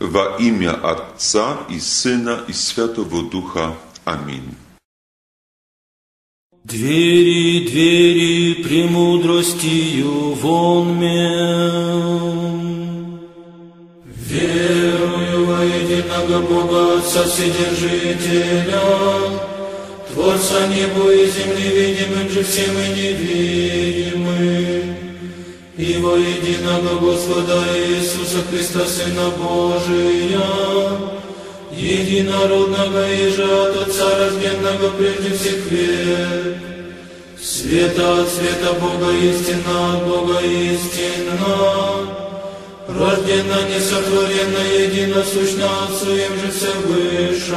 Во имя Отца и Сына и Святого Духа. Аминь. Двери, двери, премудростью вон мен. Верую во единого Бога Отца Вседержителя, Творца небу и земли, видимым же всем и невидимым, и во единого Господа Иисуса Христа, Сына Божия, единородного и же от Отца рожденного прежде всех век, света от света Бога истина от Бога истина, рождена, несотворена, единосущна Отцу им же все выше.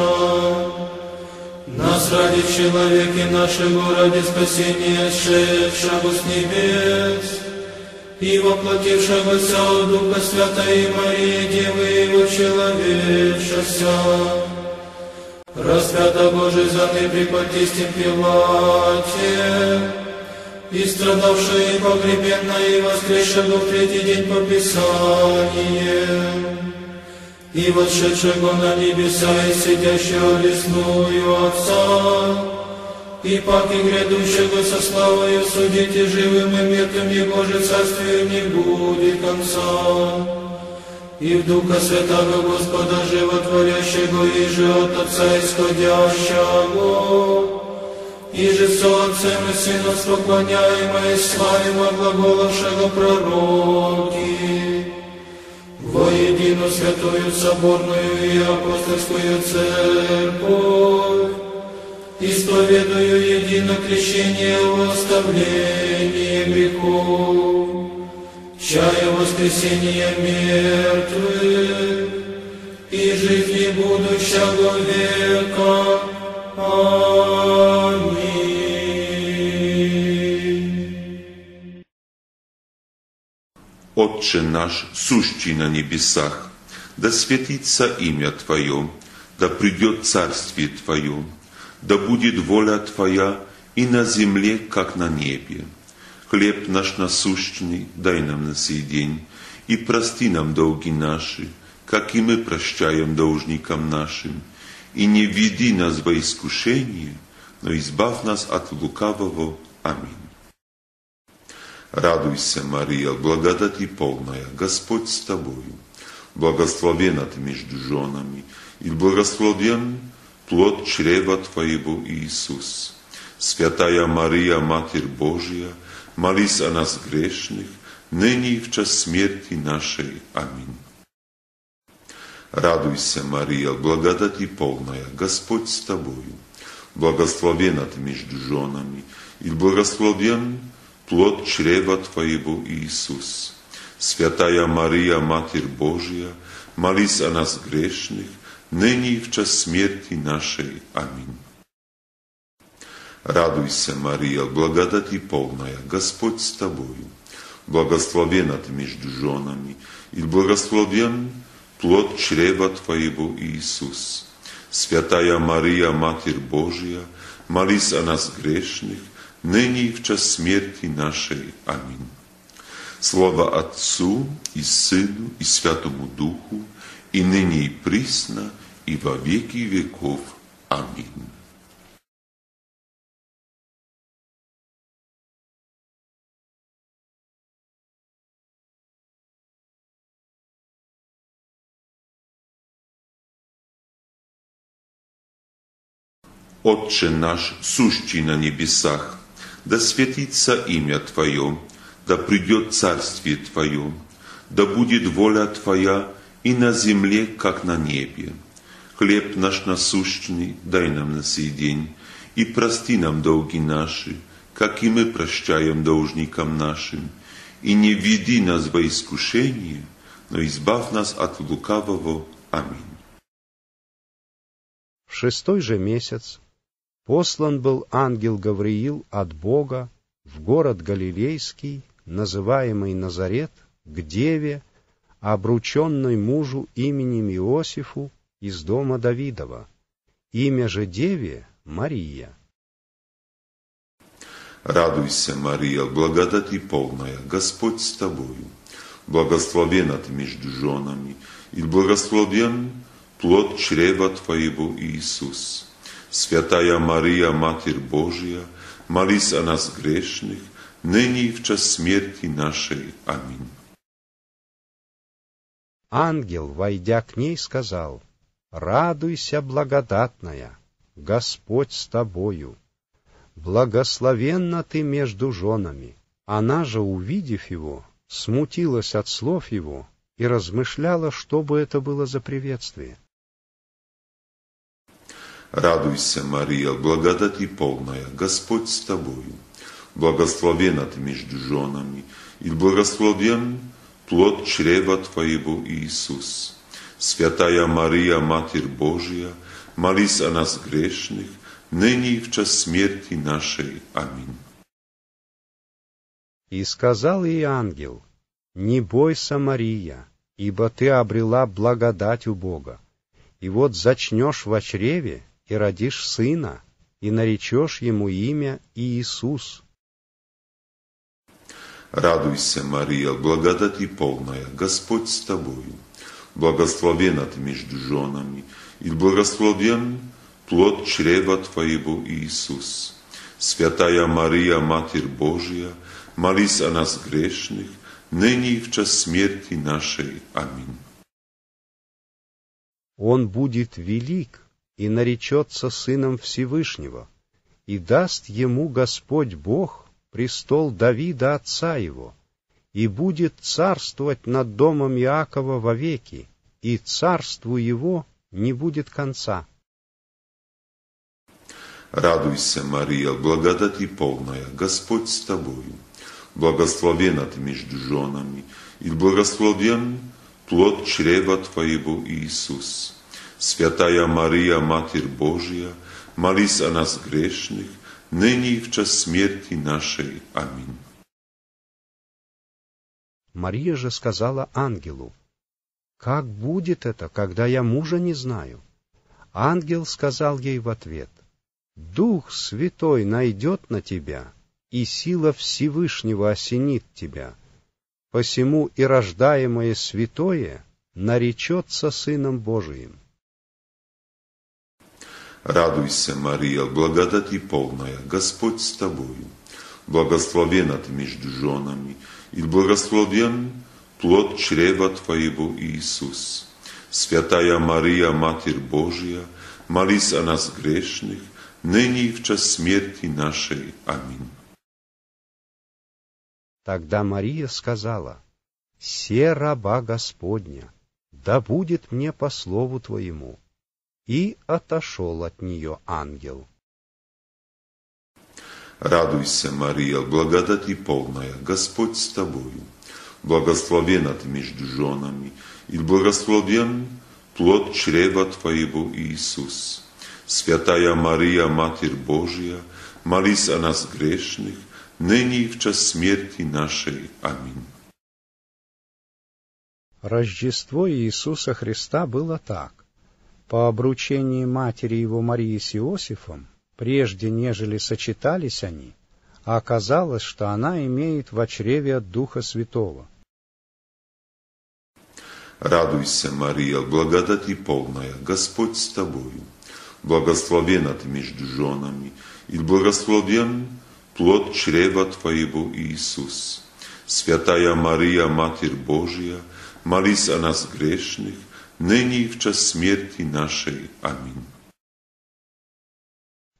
Нас ради человека нашего, ради спасения, шедшего с небес, и воплотившегося от Духа Святой Марии, Девы Его человечеся. Распята Божий за при Понтистем Пилате, и страдавшая и погребенная, и воскресшего в третий день по Писанию, и восшедшего на небеса, и сидящего лесную Отца, и паки грядущего со славою судите живым и мертвым, Его же царствию не будет конца. И в Духа Святого Господа Животворящего, и же от Отца исходящего, и же со Отцем и Сыном споклоняемое, славимо глаголавшего пророки, во единую святую соборную и апостольскую церковь, исповедую едино крещение в оставление грехов, чая воскресения мертвых и жизни будущего века. Аминь. Отче наш, сущий на небесах, да светится имя Твое, да придет царствие Твое, да будет воля Твоя и на земле, как на небе. Хлеб наш насущный дай нам на сей день, и прости нам долги наши, как и мы прощаем должникам нашим, и не введи нас во искушение, но избавь нас от лукавого. Аминь. Радуйся, Мария, благодати полная, Господь с тобою, благословена ты между женами, и благословен плод чрева Твоего, Иисус. Святая Мария, Матерь Божия, молись о нас грешных, ныне и в час смерти нашей. Аминь. Радуйся, Мария, благодати полная, Господь с тобою, благословена ты между женами, и благословен плод чрева Твоего, Иисус. Святая Мария, Матерь Божия, молись о нас грешных, ныне и в час смерти нашей. Аминь. Радуйся, Мария, благодати полная, Господь с тобою, благословена ты между женами, и благословен плод чрева Твоего, Иисус. Святая Мария, Матерь Божия, молись о нас грешных, ныне и в час смерти нашей. Аминь. Слава Отцу и Сыну и Святому Духу, и ныне и присно, и во веки веков. Аминь. Отче наш, сущий на небесах, да светится имя Твое, да придет царствие Твое, да будет воля Твоя и на земле, как на небе. Хлеб наш насущный дай нам на сей день, и прости нам долги наши, как и мы прощаем должникам нашим, и не введи нас во искушение, но избавь нас от лукавого. Аминь. В шестой же месяц послан был ангел Гавриил от Бога в город Галилейский, называемый Назарет, к деве, обрученной мужу именем Иосифу из дома Давидова. Имя же деве — Мария. Радуйся, Мария, благодати полная, Господь с тобою. благословена ты между женами, и благословен плод чрева Твоего, Иисус. Святая Мария, Матерь Божия, молись о нас грешных, ныне и в час смерти нашей. Аминь. Ангел, войдя к ней, сказал, «Радуйся, благодатная, Господь с тобою. Благословенна ты между женами». Она же, увидев его, смутилась от слов его и размышляла, что бы это было за приветствие. Радуйся, Мария, благодати полная, Господь с тобою. Благословена ты между женами, и благословен плод чрева Твоего, Иисус. Святая Мария, Матерь Божия, молись о нас грешных, ныне и в час смерти нашей. Аминь. И сказал ей ангел, «Не бойся, Мария, ибо ты обрела благодать у Бога, и вот зачнешь в чреве и родишь сына, и наречешь ему имя Иисус». Радуйся, Мария, благодати полная, Господь с тобою. Благословена ты между женами, и благословен плод чрева Твоего, Иисус. Святая Мария, Матерь Божия, молись о нас грешных, ныне и в час смерти нашей. Аминь. Он будет велик и наречется Сыном Всевышнего, и даст ему Господь Бог престол Давида отца его, и будет царствовать над домом Иакова вовеки, и царству его не будет конца. Радуйся, Мария, благодати полная, Господь с тобою благословена ты между женами, и благословен плод чрева Твоего, Иисус. Святая Мария, Матерь Божия, молись о нас грешных, ныне и в час смерти нашей. Аминь. Мария же сказала ангелу, «Как будет это, когда я мужа не знаю?» Ангел сказал ей в ответ, «Дух Святой найдет на тебя, и сила Всевышнего осенит тебя. Посему и рождаемое святое наречется Сыном Божиим. Радуйся, Мария, благодати полная, Господь с тобою. Благословена ты между женами, и благословен плод чрева Твоего, Иисус. Святая Мария, Матерь Божия, молись о нас грешных, ныне и в час смерти нашей. Аминь. Тогда Мария сказала, «Се раба Господня, да будет мне по слову Твоему». И отошел от нее ангел. Радуйся, Мария, благодати полная, Господь с тобою. Благословена ты между женами, и благословен плод чрева Твоего, Иисус. Святая Мария, Матерь Божия, молись о нас грешных, ныне и в час смерти нашей. Аминь. Рождество Иисуса Христа было так. По обручении матери его Марии с Иосифом, прежде нежели сочетались они, оказалось, что она имеет в чреве от Духа Святого. Радуйся, Мария, благодати полная, Господь с тобою. Благословена ты между женами, и благословен плод чрева Твоего, Иисус. Святая Мария, Матерь Божия, молись о нас грешных, ныне и в час смерти нашей. Аминь.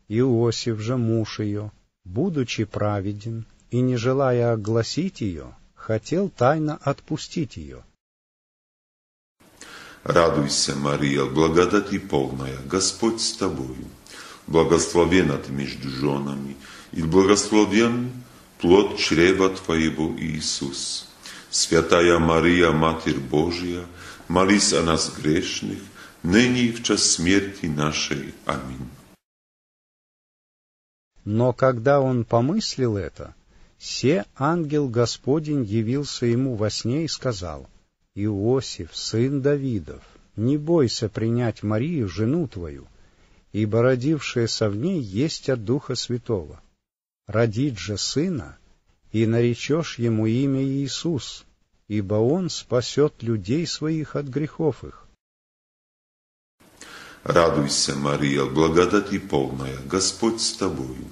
Иосиф же муж ее, будучи праведен и не желая огласить ее, хотел тайно отпустить ее. Радуйся, Мария, благодати полная, Господь с тобою. Благословена ты между женами, и благословен плод чрева Твоего, Иисус. Святая Мария, Матерь Божия, молись о нас грешных, ныне и в час смерти нашей. Аминь. Но когда он помыслил это, се ангел Господень явился ему во сне и сказал, «Иосиф, сын Давидов, не бойся принять Марию, жену твою, ибо родившаяся в ней есть от Духа Святого родить же сына, и наречешь ему имя Иисус, ибо Он спасет людей своих от грехов их. Радуйся, Мария, благодати полная, Господь с тобою.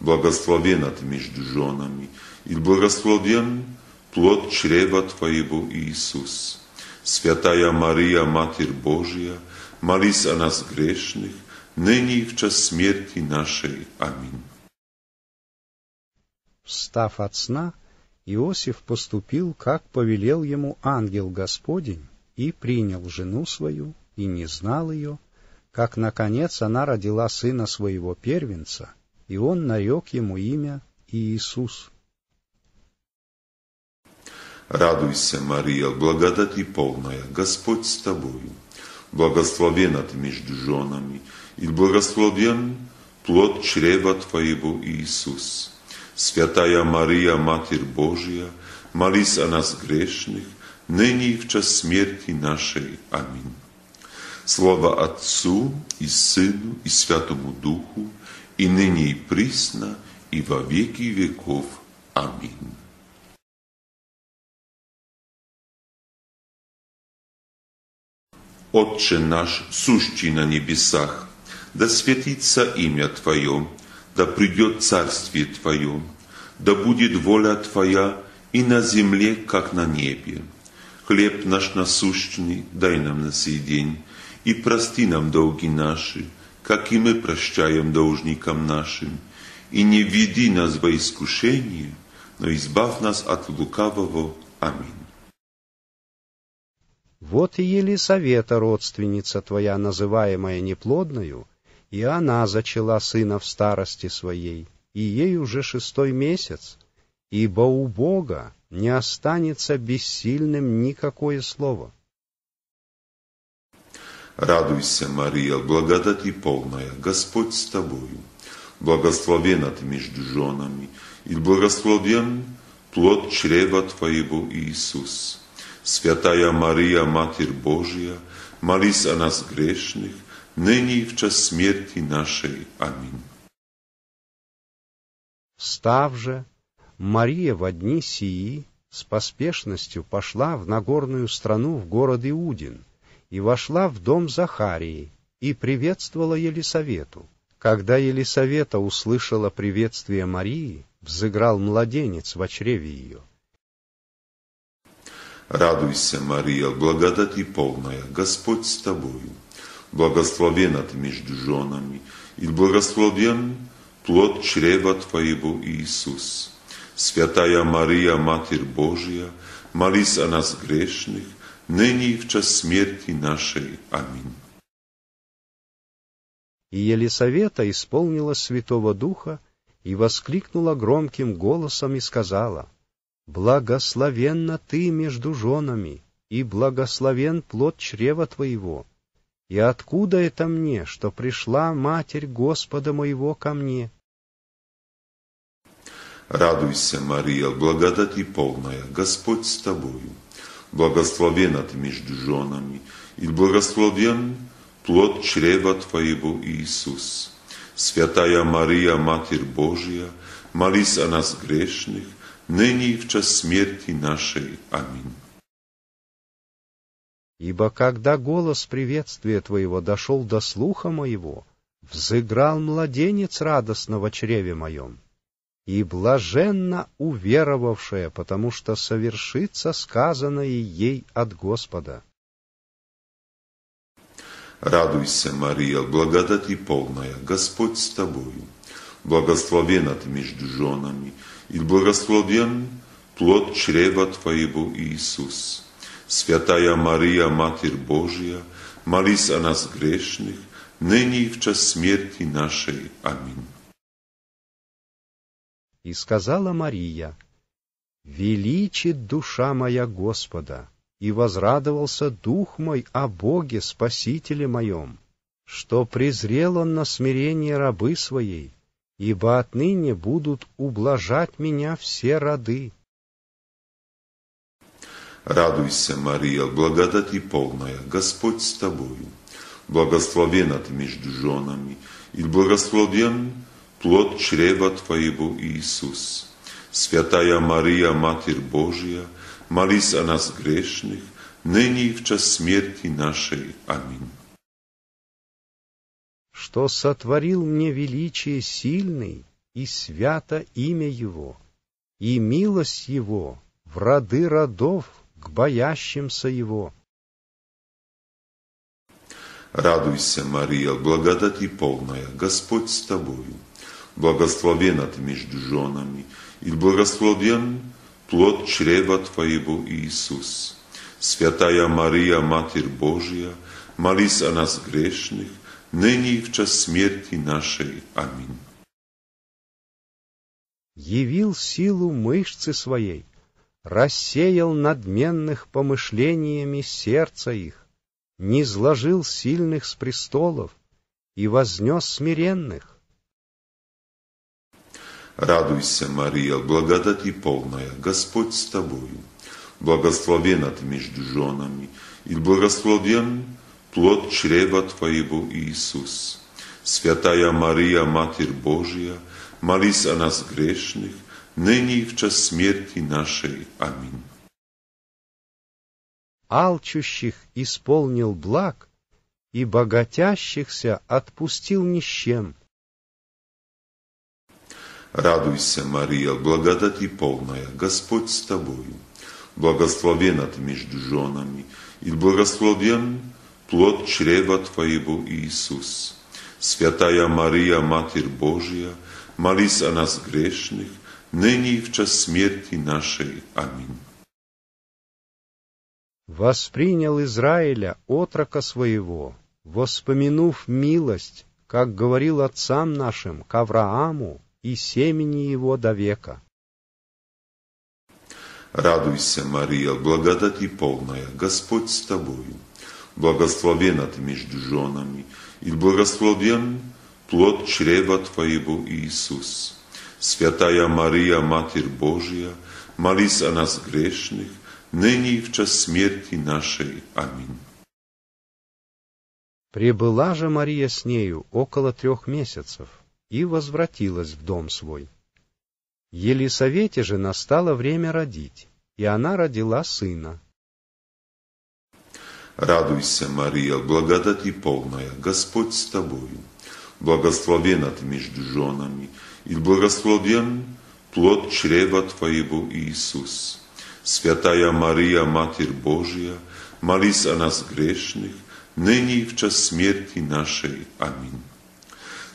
Благословена ты между женами, и благословен плод чрева Твоего, Иисус. Святая Мария, Матерь Божия, молись о нас грешных, ныне и в час смерти нашей. Аминь. Встав от сна, Иосиф поступил, как повелел ему ангел Господень, и принял жену свою, и не знал ее, как, наконец, она родила сына своего первенца, и он нарек ему имя Иисус. Радуйся, Мария, благодати полная, Господь с тобою. Благословена ты между женами, и благословен плод чрева Твоего, Иисус. Святая Мария, Матерь Божия, молись о нас грешных, ныне и в час смерти нашей. Аминь. Слава Отцу и Сыну и Святому Духу, и ныне и присно, и во веки веков. Аминь. Отче наш, сущий на небесах, да светится имя Твое, да придет царствие Твое, да будет воля Твоя и на земле, как на небе. Хлеб наш насущный дай нам на сей день, и прости нам долги наши, как и мы прощаем должникам нашим, и не введи нас во искушение, но избавь нас от лукавого. Аминь. Вот и Елисавета, родственница твоя, называемая неплодною, и она зачала сына в старости своей, и ей уже шестой месяц, ибо у Бога не останется бессильным никакое слово. Радуйся, Мария, благодати полная, Господь с тобою. Благословена ты между женами, и благословен плод чрева Твоего, Иисус. Святая Мария, Матерь Божия, молись о нас грешных, ныне и в час смерти нашей. Аминь. Став же, Мария в одни сии с поспешностью пошла в Нагорную страну в город Иудин и вошла в дом Захарии и приветствовала Елисавету. Когда Елисавета услышала приветствие Марии, взыграл младенец в чреве ее. Радуйся, Мария, благодати полная, Господь с тобою благословена ты между женами, и благословен плод чрева Твоего, Иисус. Святая Мария, Матерь Божия, молись о нас грешных, ныне и в час смерти нашей. Аминь. И Елисавета исполнила Святого Духа и воскликнула громким голосом и сказала, «Благословенна ты между женами, и благословен плод чрева твоего». И откуда это мне, что пришла Матерь Господа моего ко мне? Радуйся, Мария, благодати полная, Господь с тобою. Благословена ты между женами, и благословен плод чрева Твоего, Иисус. Святая Мария, Матерь Божия, молись о нас грешных, ныне и в час смерти нашей. Аминь. Ибо когда голос приветствия Твоего дошел до слуха моего, взыграл младенец радостно в чреве моем, и блаженно уверовавшая, потому что совершится сказанное ей от Господа. Радуйся, Мария, благодати полная, Господь с тобою. Благословена ты между женами, и благословен плод чрева Твоего, Иисус. Святая Мария, Матерь Божия, молись о нас грешных, ныне и в час смерти нашей. Аминь. И сказала Мария, «Величит душа моя Господа, и возрадовался дух мой о Боге, Спасителе моем, что презрел он на смирение рабы своей, ибо отныне будут ублажать меня все роды». Радуйся, Мария, благодати полная, Господь с тобою. Благословена ты между женами, и благословен плод чрева Твоего, Иисус. Святая Мария, Матерь Божия, молись о нас грешных, ныне и в час смерти нашей. Аминь. Что сотворил мне величие сильный, и свято имя Его, и милость Его в роды родов к боящимся Его. Радуйся, Мария, благодати полная, Господь с тобою. Благословена ты между женами, и благословен плод чрева Твоего, Иисус. Святая Мария, Матерь Божия, молись о нас грешных, ныне и в час смерти нашей. Аминь. Явил силу мышцы своей, рассеял надменных помышлениями сердца их, не сложил сильных с престолов и вознес смиренных. Радуйся, Мария, благодати полная, Господь с тобою. Благословена ты между женами, и благословен плод чрева Твоего, Иисус. Святая Мария, Матерь Божия, молись о нас грешных, ныне и в час смерти нашей. Аминь. Алчущих исполнил благ, и богатящихся отпустил ни с чем. Радуйся, Мария, благодати полная, Господь с тобою. Благословена ты между женами, и благословен плод чрева Твоего, Иисус. Святая Мария, Матерь Божия, молись о нас грешных, ныне и в час смерти нашей. Аминь. Воспринял Израиля отрока своего, воспомянув милость, как говорил отцам нашим, к Аврааму и семени его до века. Радуйся, Мария, благодати полная, Господь с тобою. Благословена ты между женами, и благословен плод чрева Твоего, Иисус. Святая Мария, Матерь Божия, молись о нас грешных, ныне и в час смерти нашей. Аминь. Прибыла же Мария с нею около трех месяцев и возвратилась в дом свой. Елисавете же настало время родить, и она родила сына. Радуйся, Мария, благодати полная, Господь с тобою. Благословена ты между женами, и благословен плод чрева Твоего, Иисус. Святая Мария, Матерь Божия, молись о нас грешных, ныне и в час смерти нашей. Аминь.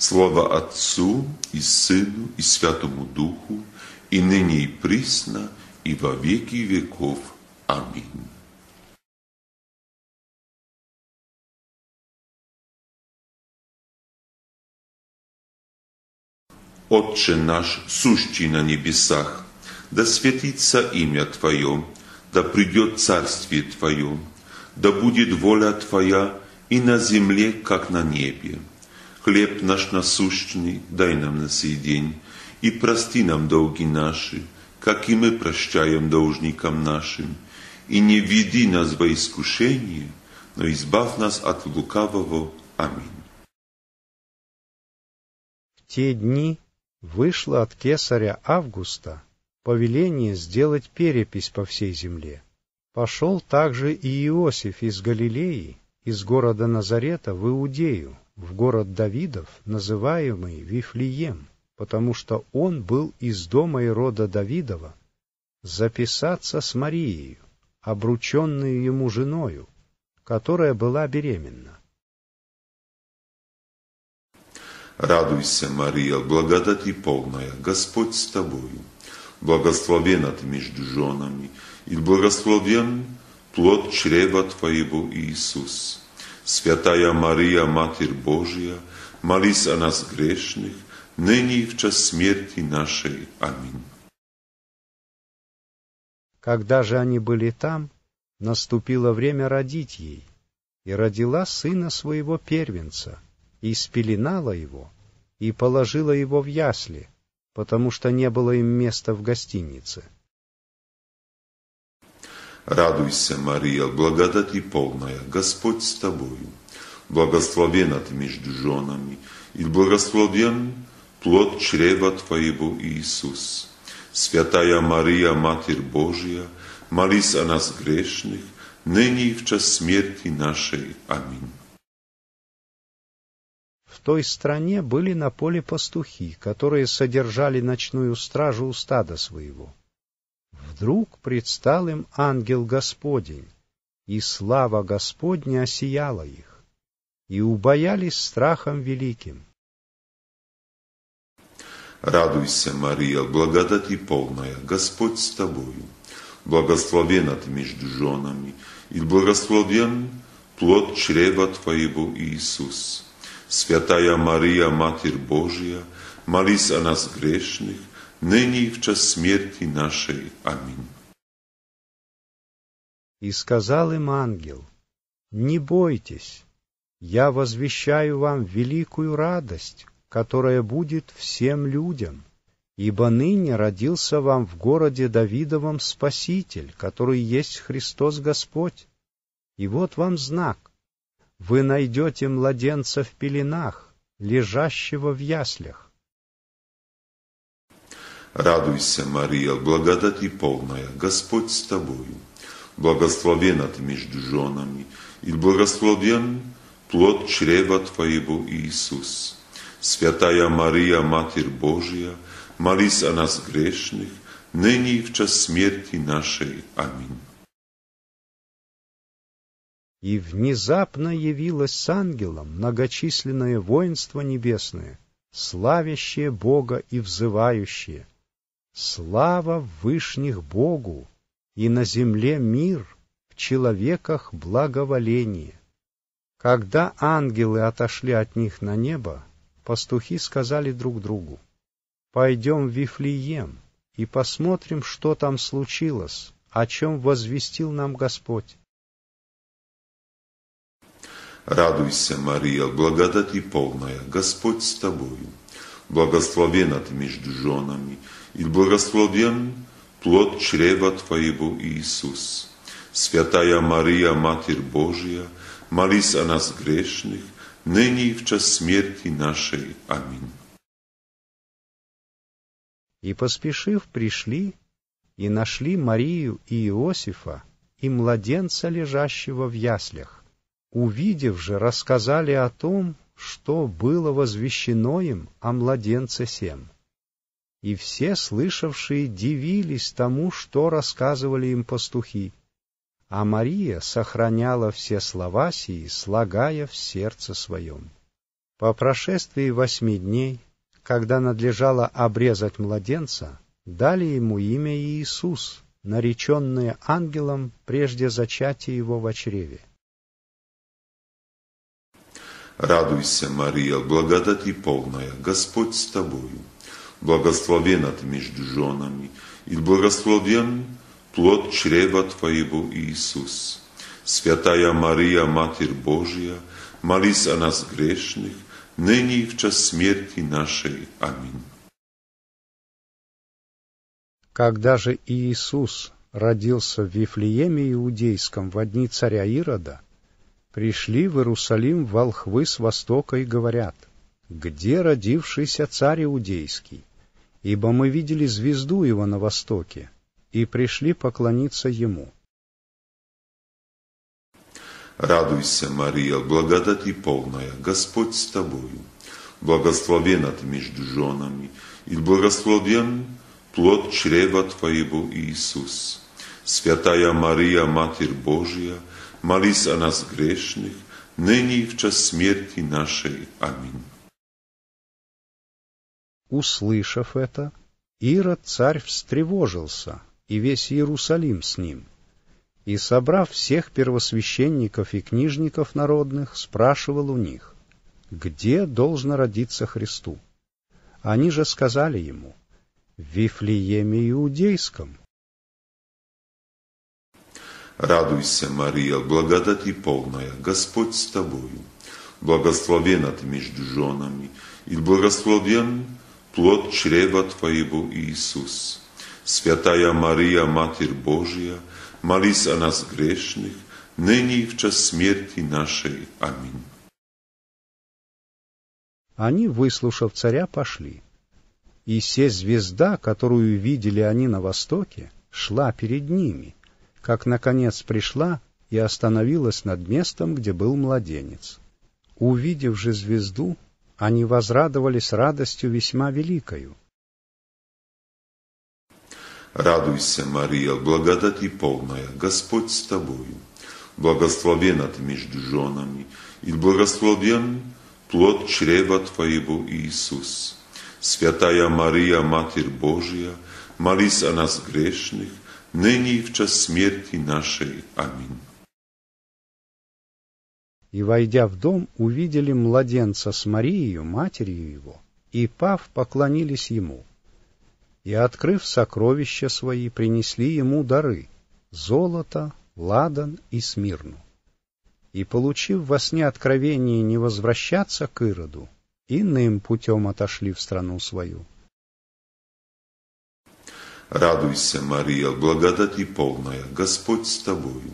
Слава Отцу и Сыну и Святому Духу, и ныне и присно, и во веки веков. Аминь. Отче наш, сущий на небесах, да светится имя Твое, да придет царствие Твое, да будет воля Твоя и на земле, как на небе. Хлеб наш насущный дай нам на сей день, и прости нам долги наши, как и мы прощаем должникам нашим, и не введи нас во искушение, но избавь нас от лукавого. Аминь. В те дни вышло от кесаря Августа повеление сделать перепись по всей земле. Пошел также и Иосиф из Галилеи, из города Назарета в Иудею, в город Давидов, называемый Вифлеем, потому что он был из дома и рода Давидова, записаться с Марией, обрученную ему женою, которая была беременна. Радуйся, Мария, благодати полная, Господь с тобою. Благословена ты между женами, и благословен плод чрева Твоего, Иисус. Святая Мария, Матерь Божия, молись о нас грешных, ныне и в час смерти нашей. Аминь. Когда же они были там, наступило время родить ей, и родила сына своего первенца — и спеленала его, и положила его в ясли, потому что не было им места в гостинице. Радуйся, Мария, благодати полная, Господь с тобою. Благословена ты между женами, и благословен плод чрева Твоего, Иисус. Святая Мария, Матерь Божия, молись о нас грешных, ныне и в час смерти нашей. Аминь. В той стране были на поле пастухи, которые содержали ночную стражу у стада своего. Вдруг предстал им ангел Господень, и слава Господня осияла их, и убоялись страхом великим. Радуйся, Мария, благодати полная, Господь с тобою. Благословена ты между женами, и благословен плод чрева Твоего, Иисус. Святая Мария, Матерь Божия, молись о нас грешных, ныне и в час смерти нашей. Аминь. И сказал им ангел, «Не бойтесь, я возвещаю вам великую радость, которая будет всем людям, ибо ныне родился вам в городе Давидовом Спаситель, который есть Христос Господь. И вот вам знак. Вы найдете младенца в пеленах, лежащего в яслях. Радуйся, Мария, благодати полная, Господь с тобою. Благословена ты между женами, и благословен плод чрева Твоего, Иисус. Святая Мария, Матерь Божия, молись о нас грешных, ныне и в час смерти нашей. Аминь. И внезапно явилось с ангелом многочисленное воинство небесное, славящее Бога и взывающее. Слава вышних Богу, и на земле мир, в человеках благоволение. Когда ангелы отошли от них на небо, пастухи сказали друг другу, «Пойдем в Вифлеем и посмотрим, что там случилось, о чем возвестил нам Господь». Радуйся, Мария, благодати полная, Господь с тобою. Благословена ты между женами, и благословен плод чрева Твоего, Иисус. Святая Мария, Матерь Божия, молись о нас грешных, ныне и в час смерти нашей. Аминь. И, поспешив, пришли и нашли Марию и Иосифа и младенца, лежащего в яслях. Увидев же, рассказали о том, что было возвещено им о младенце сем. И все слышавшие дивились тому, что рассказывали им пастухи. А Мария сохраняла все слова сии, слагая в сердце своем. По прошествии восьми дней, когда надлежало обрезать младенца, дали ему имя Иисус, нареченное ангелом прежде зачатия его в чреве. Радуйся, Мария, благодати полная, Господь с тобою. Благословена ты между женами, и благословен плод чрева Твоего, Иисус. Святая Мария, Матерь Божия, молись о нас грешных, ныне и в час смерти нашей. Аминь. Когда же Иисус родился в Вифлееме Иудейском в дни царя Ирода, пришли в Иерусалим волхвы с востока и говорят, «Где родившийся царь Иудейский? Ибо мы видели звезду его на востоке, и пришли поклониться ему. Радуйся, Мария, благодати полная, Господь с тобою. Благословена ты между женами, и благословен плод чрева Твоего, Иисус. Святая Мария, Матерь Божия, молись о нас грешных, ныне и в час смерти нашей. Аминь. Услышав это, Ирод царь встревожился, и весь Иерусалим с ним. И, собрав всех первосвященников и книжников народных, спрашивал у них, где должно родиться Христу. Они же сказали ему, в Вифлееме Иудейском. Радуйся, Мария, благодати полная, Господь с тобою. Благословена ты между женами, и благословен плод чрева Твоего, Иисус. Святая Мария, Матерь Божия, молись о нас грешных, ныне и в час смерти нашей. Аминь. Они, выслушав царя, пошли. И се звезда, которую видели они на востоке, шла перед ними, как, наконец, пришла и остановилась над местом, где был младенец. Увидев же звезду, они возрадовались радостью весьма великою. Радуйся, Мария, благодати полная, Господь с тобою. Благословена ты между женами, и благословен плод чрева Твоего, Иисус. Святая Мария, Матерь Божия, молись о нас грешных, ныне и в час смерти нашей. Аминь. И, войдя в дом, увидели младенца с Марией, матерью его, и, пав, поклонились ему. И, открыв сокровища свои, принесли ему дары — золото, ладан и смирну. И, получив во сне откровение не возвращаться к Ироду, иным путем отошли в страну свою. Радуйся, Мария, благодати полная, Господь с тобою.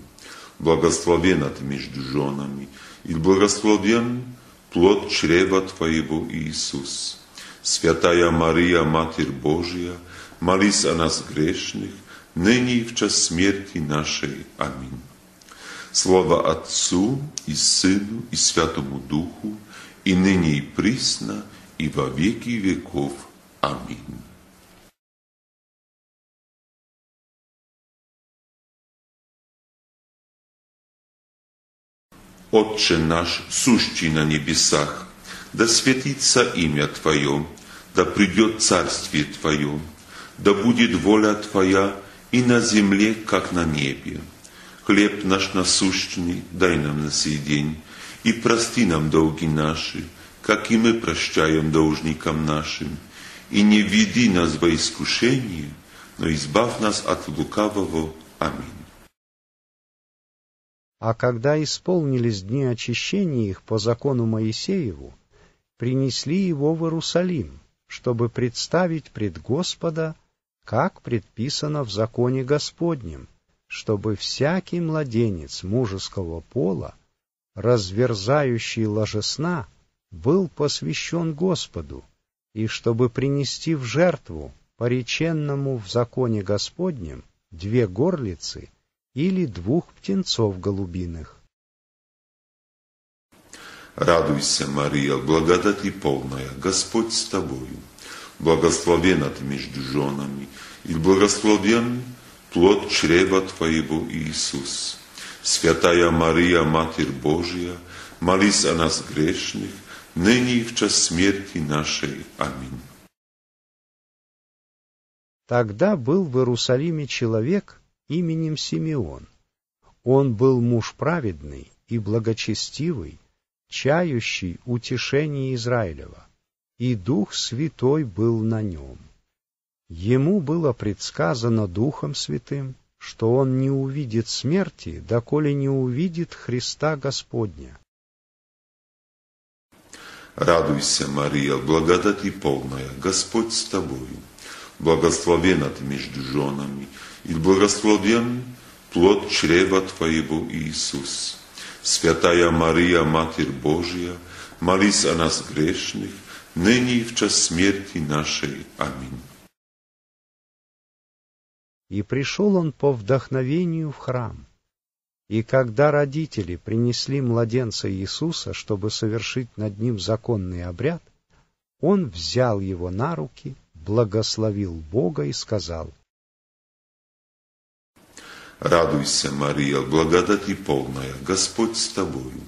Благословена ты между женами, и благословен плод чрева Твоего, Иисус. Святая Мария, Матерь Божия, молись о нас грешных, ныне и в час смерти нашей. Аминь. Слава Отцу и Сыну и Святому Духу, и ныне и присно, и во веки веков. Аминь. Отче наш, сущий на небесах, да светится имя Твое, да придет царствие Твое, да будет воля Твоя и на земле, как на небе. Хлеб наш насущный дай нам на сей день, и прости нам долги наши, как и мы прощаем должникам нашим, и не введи нас во искушение, но избавь нас от лукавого. Аминь. А когда исполнились дни очищения их по закону Моисееву, принесли его в Иерусалим, чтобы представить пред Господа, как предписано в законе Господнем, чтобы всякий младенец мужеского пола, разверзающий ложесна, был посвящен Господу, и чтобы принести в жертву, пореченному в законе Господнем, две горлицы — или двух птенцов голубиных. Радуйся, Мария, благодати полная, Господь с тобою. Благословена ты между женами, и благословен плод чрева Твоего, Иисус. Святая Мария, Матерь Божия, молись о нас грешных, ныне и в час смерти нашей. Аминь. Тогда был в Иерусалиме человек, именем Симеон. Он был муж праведный и благочестивый, чающий утешение Израилева, и Дух Святой был на нем. Ему было предсказано Духом Святым, что он не увидит смерти, доколе не увидит Христа Господня. Радуйся, Мария, благодати полная, Господь с тобою. Благословена ты между женами, и благословен плод чрева Твоего, Иисус. Святая Мария, Матерь Божия, молись о нас грешных, ныне и в час смерти нашей. Аминь. И пришел он по вдохновению в храм. И когда родители принесли младенца Иисуса, чтобы совершить над ним законный обряд, он взял его на руки, благословил Бога и сказал, Радуйся, Мария, благодати полная, Господь с тобою.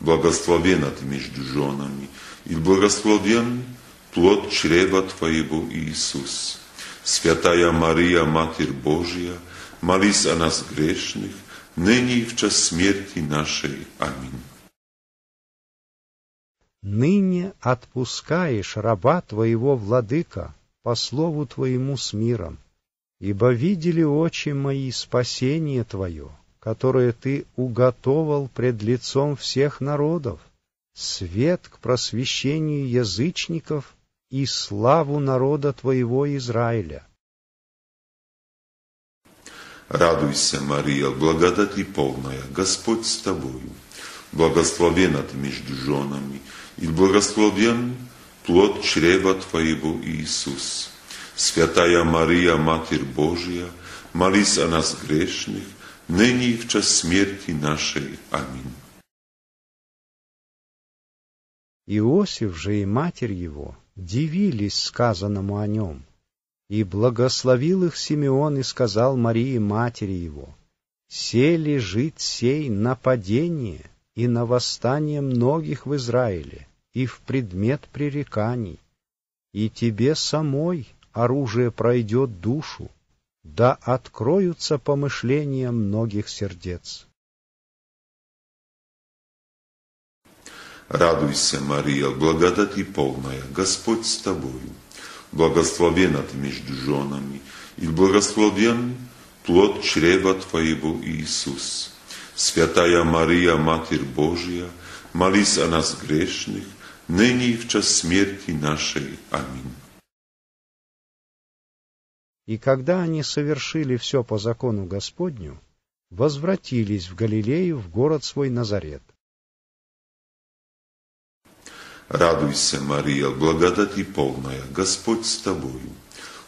Благословена ты между женами, и благословен плод чрева Твоего, Иисус. Святая Мария, Матерь Божия, молись о нас грешных, ныне и в час смерти нашей. Аминь. Ныне отпускаешь раба Твоего, Владыка, по слову Твоему с миром, Ибо видели очи мои спасение Твое, которое Ты уготовал пред лицом всех народов, свет к просвещению язычников и славу народа Твоего Израиля. Радуйся, Мария, благодати полная, Господь с тобою. Благословена ты между женами, и благословен плод чрева Твоего, Иисус. Святая Мария, Матерь Божия, молись о нас грешных, ныне и в час смерти нашей. Аминь. Иосиф же и матерь его дивились сказанному о нем, и благословил их Симеон и сказал Марии матери его, «Се лежит сей нападение и на восстание многих в Израиле, и в предмет пререканий, и тебе самой оружие пройдет душу, да откроются помышления многих сердец. Радуйся, Мария, благодати полная, Господь с тобою. Благословена ты между женами, и благословен плод чрева твоего, Иисус. Святая Мария, Матерь Божия, молись о нас грешных, ныне и в час смерти нашей. Аминь. И когда они совершили все по закону Господню, возвратились в Галилею, в город свой Назарет. Радуйся, Мария, благодати полная, Господь с тобою.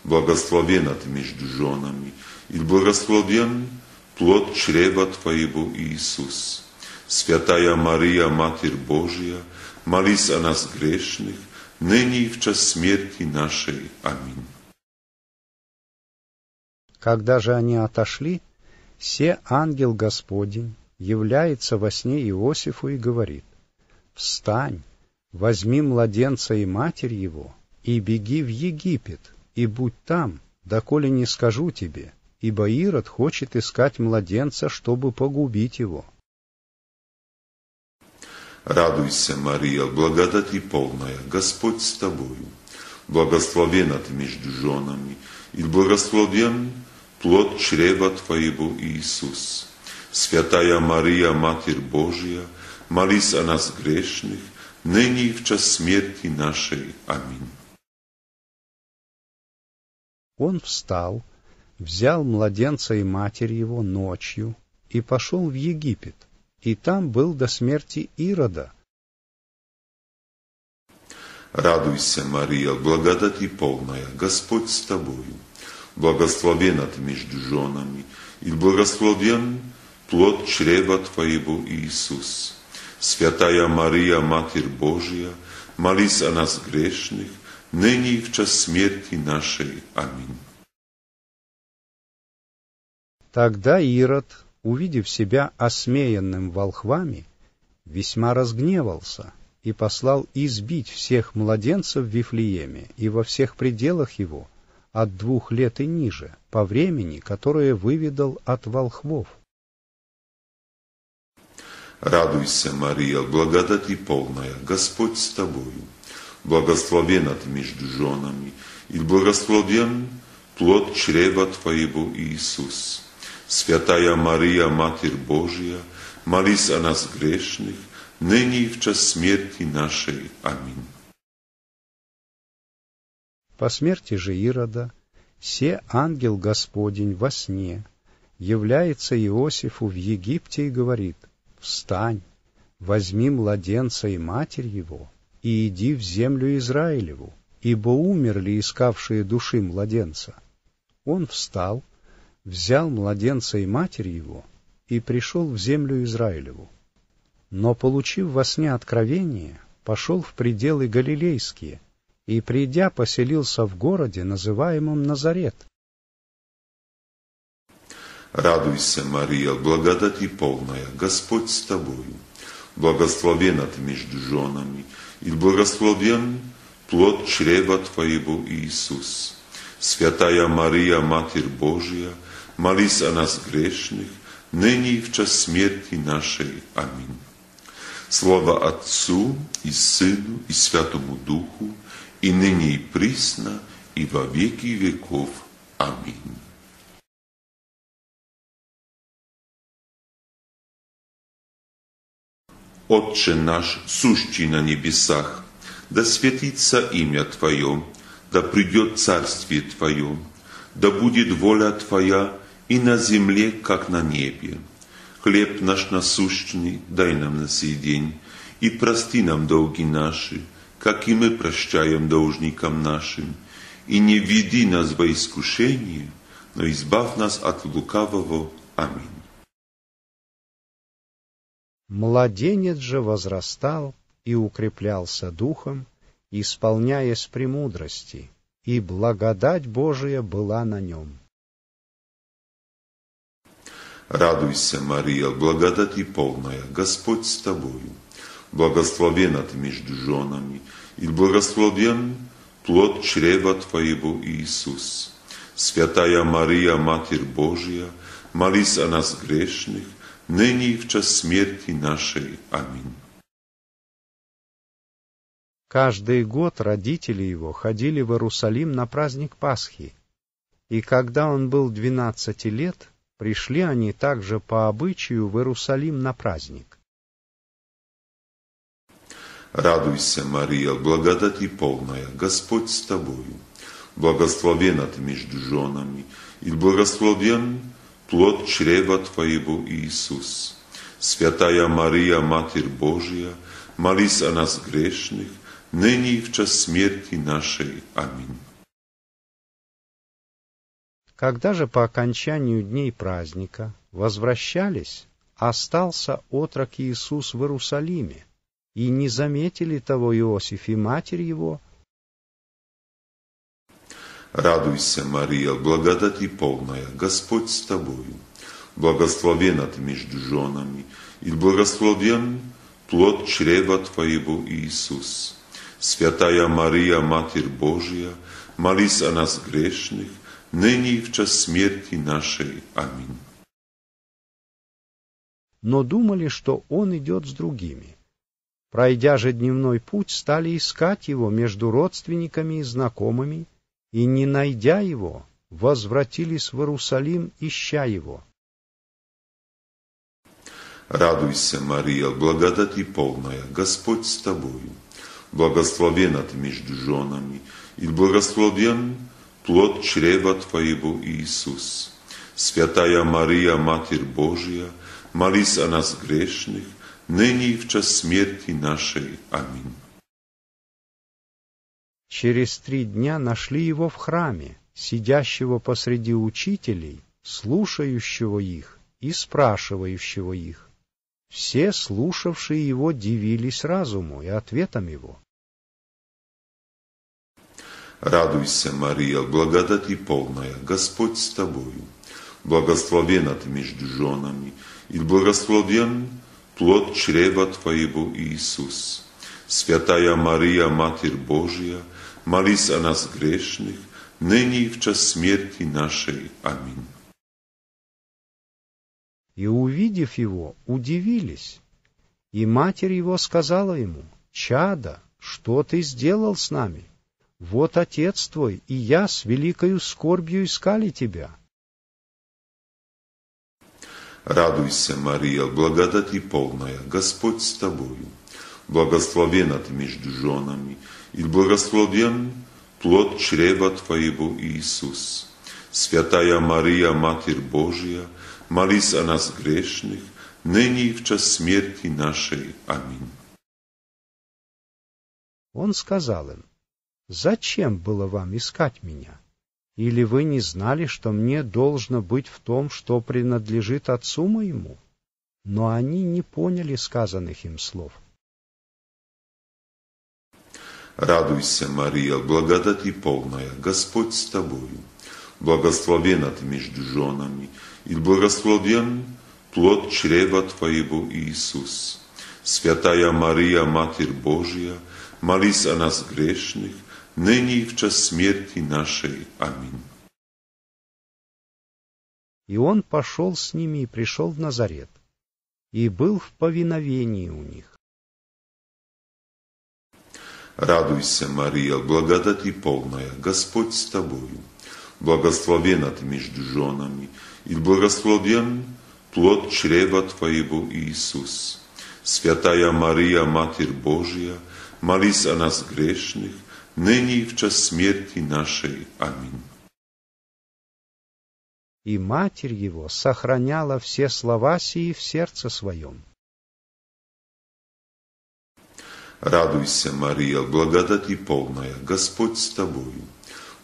Благословена ты между женами, и благословен плод чрева твоего, Иисус. Святая Мария, Матерь Божия, молись о нас грешных, ныне и в час смерти нашей. Аминь. Когда же они отошли, се ангел Господень является во сне Иосифу и говорит, «Встань, возьми младенца и матерь его, и беги в Египет, и будь там, доколе не скажу тебе, ибо Ирод хочет искать младенца, чтобы погубить его». Радуйся, Мария, благодати полная, Господь с тобою. Благословена ты между женами, и благословен плод чрева Твоего, Иисус. Святая Мария, Матерь Божия, молись о нас грешных, ныне и в час смерти нашей. Аминь. Он встал, взял младенца и матерь его ночью и пошел в Египет, и там был до смерти Ирода. Радуйся, Мария, благодати полная, Господь с тобою благословена ты между женами, и благословен плод чрева Твоего, Иисус. Святая Мария, Матерь Божия, молись о нас грешных, ныне и в час смерти нашей. Аминь. Тогда Ирод, увидев себя осмеянным волхвами, весьма разгневался и послал избить всех младенцев в Вифлееме и во всех пределах его, от двух лет и ниже, по времени, которое выведал от волхвов. Радуйся, Мария, благодати полная, Господь с тобою. Благословена ты между женами, и благословен плод чрева твоего, Иисус. Святая Мария, Матерь Божия, молись о нас грешных, ныне и в час смерти нашей. Аминь. По смерти же Ирода, се ангел Господень во сне является Иосифу в Египте и говорит, «Встань, возьми младенца и матерь его, и иди в землю Израилеву, ибо умерли искавшие души младенца». Он встал, взял младенца и матерь его, и пришел в землю Израилеву. Но, получив во сне откровение, пошел в пределы Галилейские, и, придя, поселился в городе, называемом Назарет. Радуйся, Мария, благодати полная, Господь с тобою. Благословена ты между женами, и благословен плод чрева твоего, Иисус. Святая Мария, Матерь Божия, молись о нас грешных, ныне и в час смерти нашей. Аминь. Слава Отцу и Сыну и Святому Духу, и ныне и присно, и во веки веков. Аминь. Отче наш, сущий на небесах, да светится имя Твое, да придет царствие Твое, да будет воля Твоя и на земле, как на небе. Хлеб наш насущный дай нам на сей день, и прости нам долги наши, как и мы прощаем должникам нашим, и не введи нас во искушение, но избавь нас от лукавого. Аминь. Младенец же возрастал и укреплялся духом, исполняясь премудрости, и благодать Божия была на нем. Радуйся, Мария, благодати полная, Господь с тобою. Благословена ты между женами, и благословен плод чрева Твоего, Иисус. Святая Мария, Матерь Божия, молись о нас грешных, ныне и в час смерти нашей. Аминь. Каждый год родители его ходили в Иерусалим на праздник Пасхи, и когда он был двенадцати лет, пришли они также по обычаю в Иерусалим на праздник. Радуйся, Мария, благодати полная, Господь с тобою. Благословена ты между женами, и благословен плод чрева Твоего, Иисус. Святая Мария, Матерь Божия, молись о нас грешных, ныне и в час смерти нашей. Аминь. Когда же по окончанию дней праздника возвращались, остался отрок Иисус в Иерусалиме, и не заметили того Иосиф и матерь его. Радуйся, Мария, благодати полная, Господь с тобою. Благословена ты между женами, и благословен плод чрева Твоего, Иисус. Святая Мария, Матерь Божия, молись о нас грешных, ныне и в час смерти нашей. Аминь. Но думали, что он идет с другими. Пройдя же дневной путь, стали искать его между родственниками и знакомыми, и, не найдя его, возвратились в Иерусалим, ища его. Радуйся, Мария, благодати полная, Господь с тобою. Благословена ты между женами, и благословен плод чрева Твоего, Иисус. Святая Мария, Матерь Божия, молись о нас грешных, ныне и в час смерти нашей. Аминь. Через три дня нашли его в храме, сидящего посреди учителей, слушающего их и спрашивающего их. Все слушавшие его дивились разуму и ответам его. Радуйся, Мария, благодати полная, Господь с тобою. Благословена ты между женами, и благословен плод чрева Твоего, Иисус. Святая Мария, Матерь Божия, молись о нас грешных, ныне и в час смерти нашей. Аминь. И, увидев его, удивились. И матерь его сказала ему, «Чада, что ты сделал с нами? Вот отец твой и я с великою скорбью искали тебя». Радуйся, Мария, благодати полная, Господь с тобою. Благословена ты между женами, и благословен плод чрева Твоего, Иисус. Святая Мария, Матерь Божия, молись о нас грешных, ныне и в час смерти нашей. Аминь. Он сказал им, «Зачем было вам искать меня? Или вы не знали, что мне должно быть в том, что принадлежит отцу моему?» Но они не поняли сказанных им слов. Радуйся, Мария, благодати полная, Господь с тобою. Благословена ты между женами, и благословен плод чрева Твоего, Иисус. Святая Мария, Матерь Божия, молись о нас грешных, ныне и в час смерти нашей. Аминь. И он пошел с ними и пришел в Назарет, и был в повиновении у них. Радуйся, Мария, благодати полная, Господь с тобою. Благословена ты между женами, и благословен плод чрева Твоего, Иисус. Святая Мария, Матерь Божия, молись о нас грешных, ныне и в час смерти нашей. Аминь. И Матерь Его сохраняла все слова сии в сердце своем. Радуйся, Мария, благодати полная, Господь с тобою.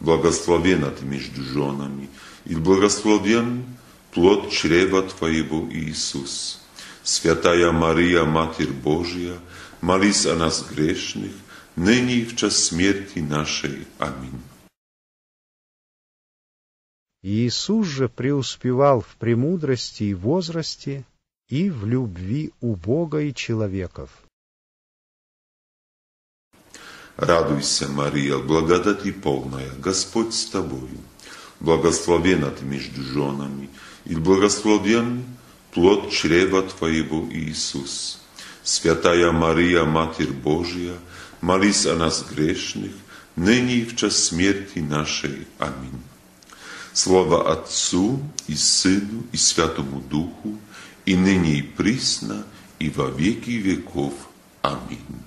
Благословена ты между женами, и благословен плод чрева Твоего, Иисус. Святая Мария, Матерь Божия, молись о нас грешных, ныне и в час смерти нашей. Аминь. Иисус же преуспевал в премудрости и возрасте и в любви у Бога и человеков. Радуйся, Мария, благодати полная, Господь с тобою. Благословена ты между женами, и благословен плод чрева твоего, Иисус. Святая Мария, Матерь Божия, молись о нас грешных, ныне и в час смерти нашей. Аминь. Слава Отцу и Сыну и Святому Духу, и ныне и присно, и во веки веков. Аминь.